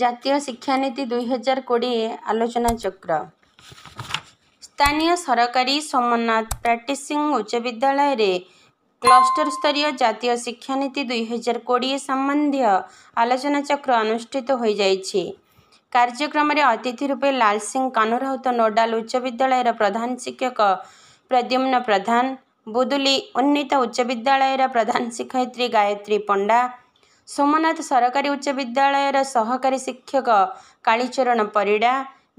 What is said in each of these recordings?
ଜାତୀୟ ଶିକ୍ଷାନୀତି ଦୁଇ ହଜାର କୋଡ଼ିଏ ଆଲୋଚନାଚକ୍ର ସ୍ଥାନୀୟ ସରକାରୀ ସୋମନାଥ ପ୍ରାକ୍ଟିସିଂ ଉଚ୍ଚ ବିଦ୍ୟାଳୟରେ କ୍ଲଷ୍ଟରସ୍ତରୀୟ ଜାତୀୟ ଶିକ୍ଷାନୀତି ଦୁଇ ହଜାର କୋଡ଼ିଏ ସମ୍ବନ୍ଧୀୟ ଆଲୋଚନାଚକ୍ର ଅନୁଷ୍ଠିତ ହୋଇଯାଇଛି। କାର୍ଯ୍ୟକ୍ରମରେ ଅତିଥି ରୂପେ ଲାଲସିଂ କାନୁରାଉତ ନୋଡାଲ ଉଚ୍ଚ ବିଦ୍ୟାଳୟର ପ୍ରଧାନ ଶିକ୍ଷକ ପ୍ରଦ୍ୟୁମ୍ନ ପ୍ରଧାନ, ବୁଦୁଲି ଉନ୍ନୀତ ଉଚ୍ଚ ବିଦ୍ୟାଳୟର ପ୍ରଧାନ ଶିକ୍ଷୟିତ୍ରୀ ଗାୟତ୍ରୀ ପଣ୍ଡା, ସୋମନାଥ ସରକାରୀ ଉଚ୍ଚ ବିଦ୍ୟାଳୟର ସହକାରୀ ଶିକ୍ଷକ କାଳୀଚରଣ ପରିଡ଼ା,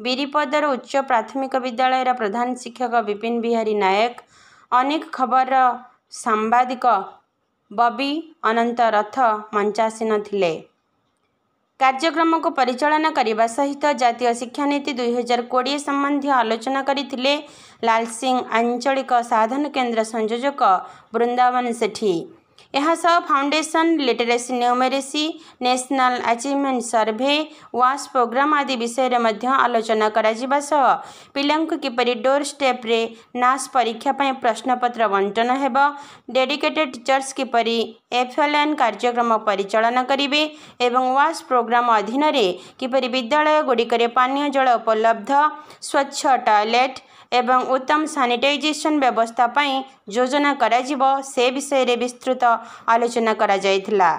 ବିରିପଦର ଉଚ୍ଚ ପ୍ରାଥମିକ ବିଦ୍ୟାଳୟର ପ୍ରଧାନ ଶିକ୍ଷକ ବିପିନ ବିହାରୀ ନାୟକ, ଅନେକ ଖବରର ସାମ୍ବାଦିକ ବବି ଅନନ୍ତ ରଥ ମଞ୍ଚାସୀନ ଥିଲେ। କାର୍ଯ୍ୟକ୍ରମକୁ ପରିଚାଳନା କରିବା ସହିତ ଜାତୀୟ ଶିକ୍ଷାନୀତି ଦୁଇ ହଜାର କୋଡ଼ିଏ ସମ୍ବନ୍ଧୀୟ ଆଲୋଚନା କରିଥିଲେ ଲାଲସିଂ ଆଞ୍ଚଳିକ ସାଧନ କେନ୍ଦ୍ର ସଂଯୋଜକ ବୃନ୍ଦାବନ ସେଠୀ। ଏହାସହ foundation, literacy numeracy, national achievement survey, wash programme ଆଦି ବିଷୟରେ ମଧ୍ୟ ଆଲୋଚନା କରାଯିବା ସହ ପିଲାଙ୍କୁ କିପରି ଡୋର ଷ୍ଟେପ୍ ରେ ନାସ୍ ପରୀକ୍ଷା ପାଇଁ ପ୍ରଶ୍ନପତ୍ର ବଣ୍ଟନ ହେବ, ଡେଡିକେଟେଡ ଟିଚର୍ସ କିପରି ଏଫ୍ଏଲ୍ଏନ୍ କାର୍ଯ୍ୟକ୍ରମ ପରିଚାଳନା କରିବେ ଏବଂ ଓ୍ୱାସ୍ ପ୍ରୋଗ୍ରାମ ଅଧୀନରେ କିପରି ବିଦ୍ୟାଳୟଗୁଡ଼ିକରେ ପାନୀୟ ଜଳ ଉପଲବ୍ଧ, ସ୍ୱଚ୍ଛ ଟଏଲେଟ ଏବଂ ଉତ୍ତମ ସାନିଟାଇଜେସନ ବ୍ୟବସ୍ଥା ପାଇଁ ଯୋଜନା କରାଯିବ ସେ ବିଷୟରେ ବିସ୍ତୃତ ଆଲୋଚନା କରାଯାଇଥିଲା।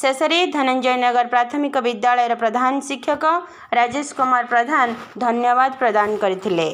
ଶେଷରେ ଧନଞ୍ଜୟନଗର ପ୍ରାଥମିକ ବିଦ୍ୟାଳୟର ପ୍ରଧାନ ଶିକ୍ଷକ ରାଜେଶ କୁମାର ପ୍ରଧାନ ଧନ୍ୟବାଦ ପ୍ରଦାନ କରିଥିଲେ।